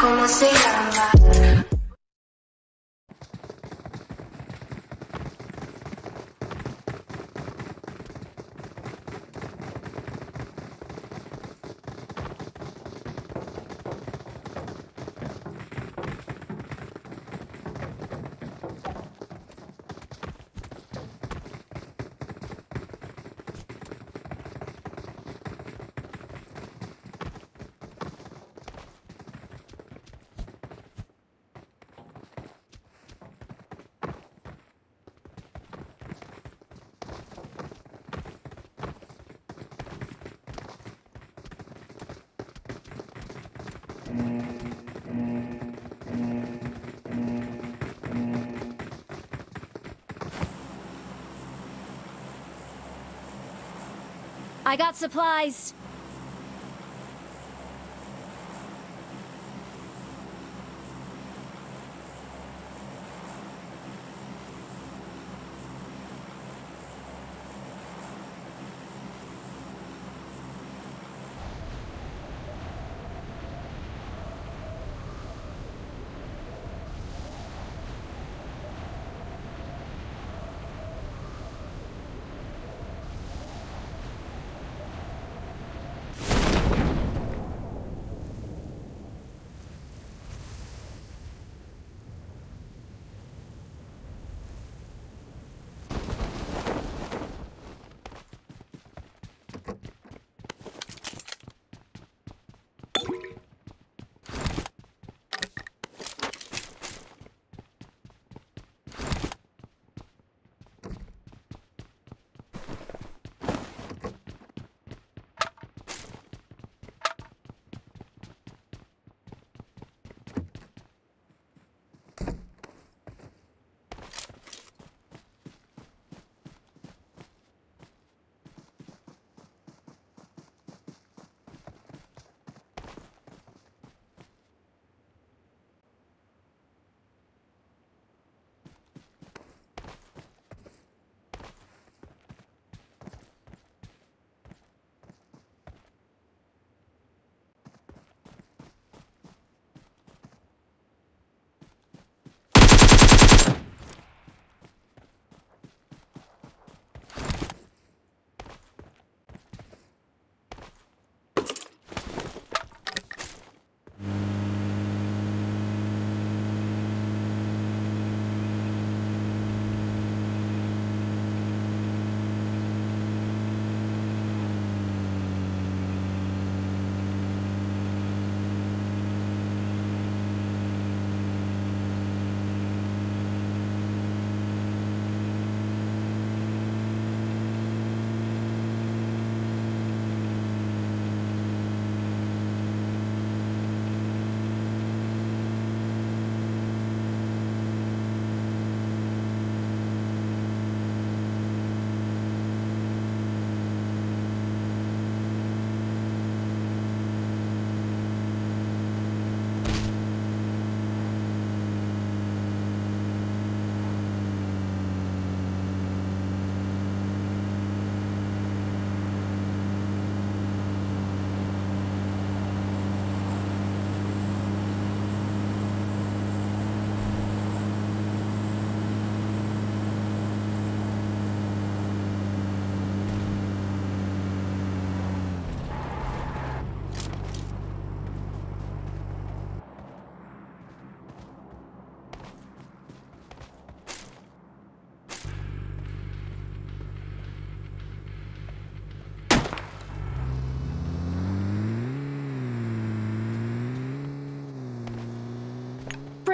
¿Cómo se llama? I got supplies.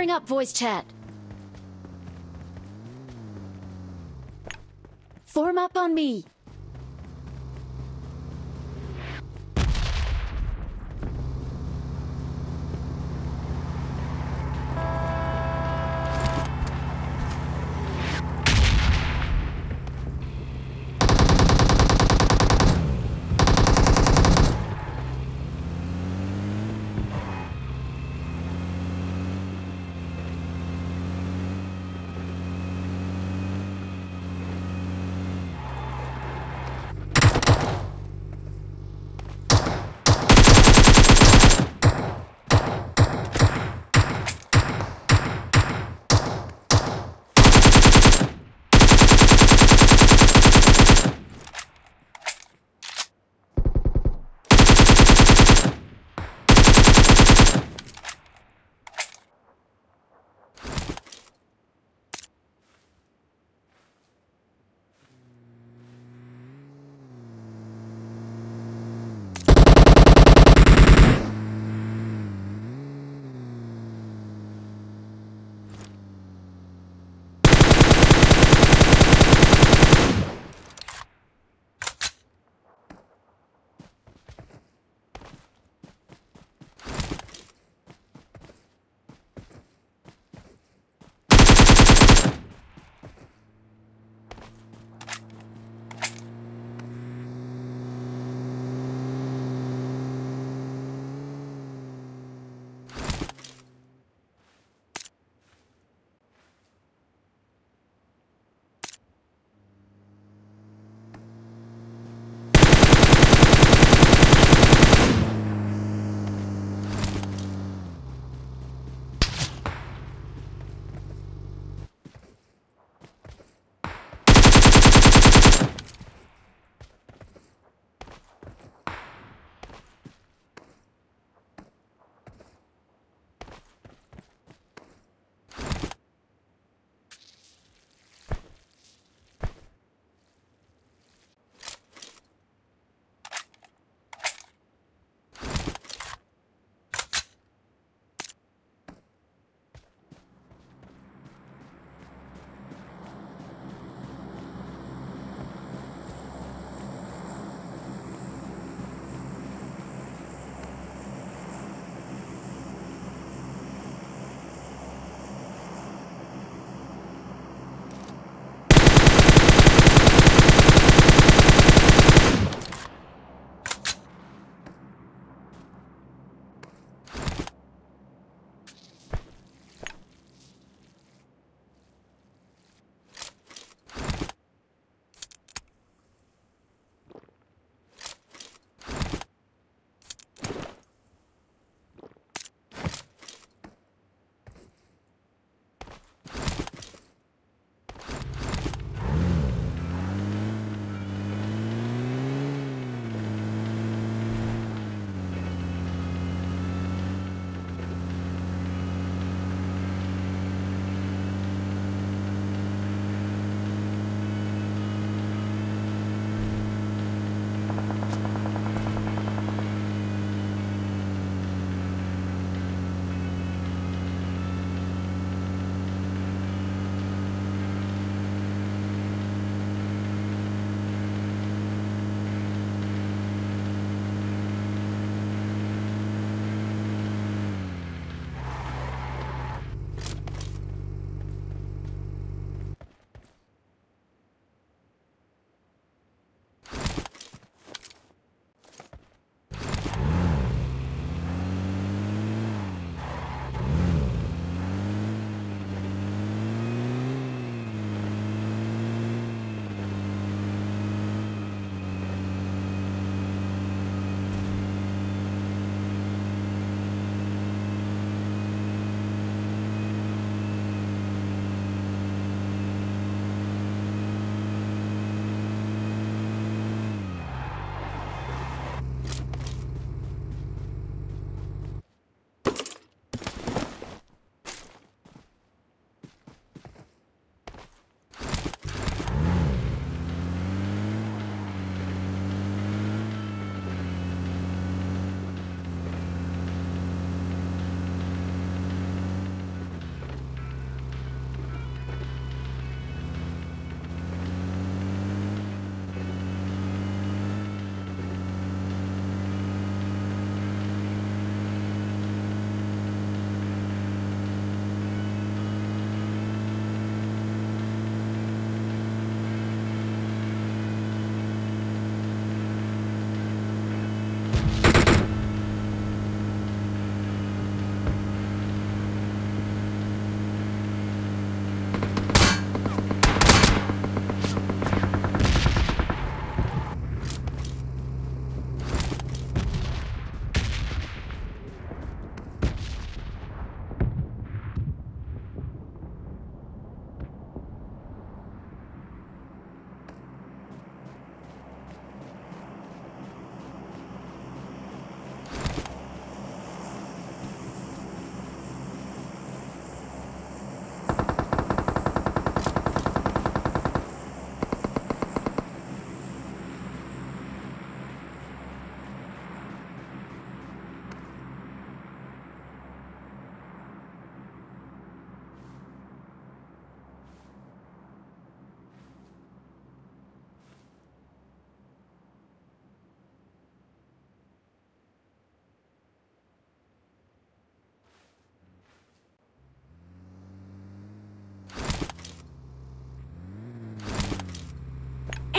Bring up voice chat. Form up on me.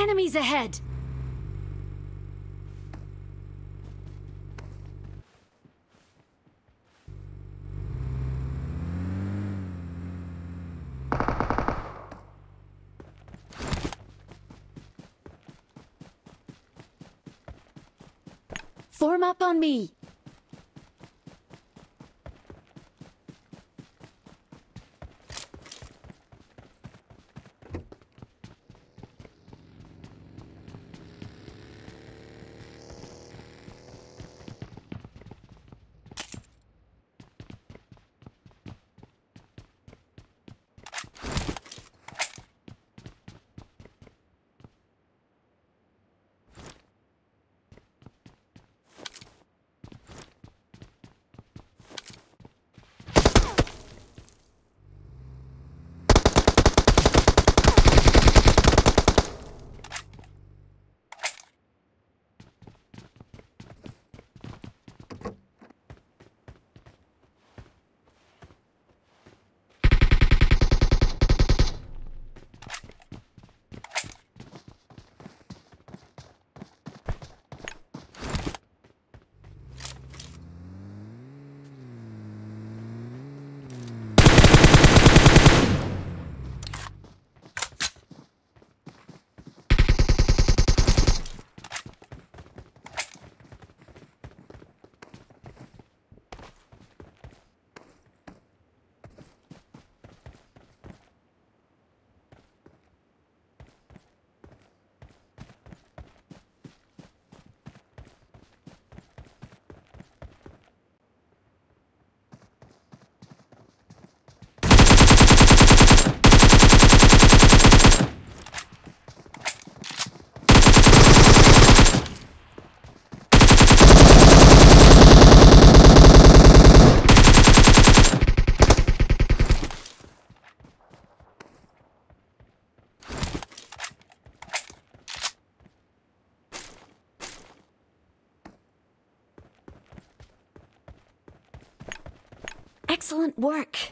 Enemies ahead! Form up on me. Excellent work.